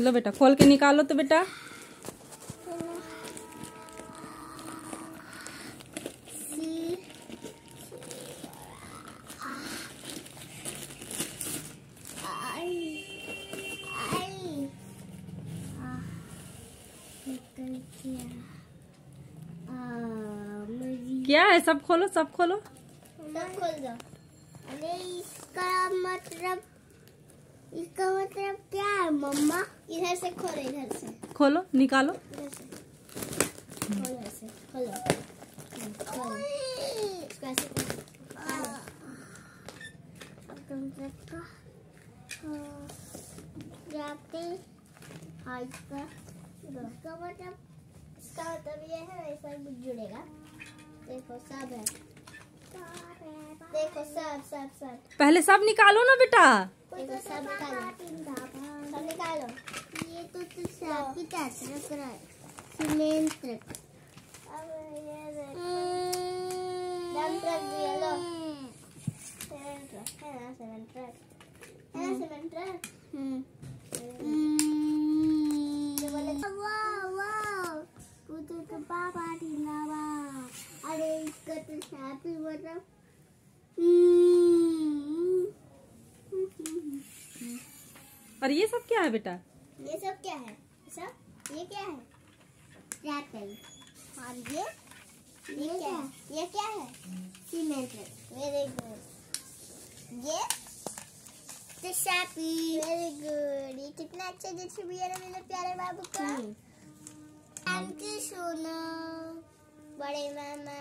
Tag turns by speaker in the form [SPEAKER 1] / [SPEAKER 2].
[SPEAKER 1] लो बेटा, खोल के निकालो तो बेटा। क्या है? सब खोलो सब खोलो।
[SPEAKER 2] सब खोल दो। अरे इसका मतलब इसका मतलब क्या है मम्मा इधर से खोलो इधर से
[SPEAKER 1] खोलो निकालो।
[SPEAKER 2] इसको मतलब इसका मतलब ये है, ऐसा कुछ जुड़ेगा। देखो, सब है। देखो सब सब सब।
[SPEAKER 1] पहले सब निकालो ना बेटा।
[SPEAKER 2] देखो सब निकालो। सब निकालो। ये तो तो सब की तरह रहा है। सीमेंट ट्रक अब ये देखो। डम ट्रक भी है लो। सीमेंट ट्रक है ना सीमेंट ट्रक है ना सीमेंट ट्रक हम्म। वाह वाह। कुछ तो पापा अरे इसका तो साथ ही मतलब
[SPEAKER 1] और ये सब क्या है बेटा?
[SPEAKER 2] ये सब क्या है? सब? ये क्या है? रैपल और ये? ये क्या है? ये क्या है? सीमेंट वेरी गुड ये? टिशापी वेरी गुड ये कितना अच्छा डिस्ट्रीब्यूटर है मेरे प्यारे बाबू का। थैंक यू सोना बड़े मामा।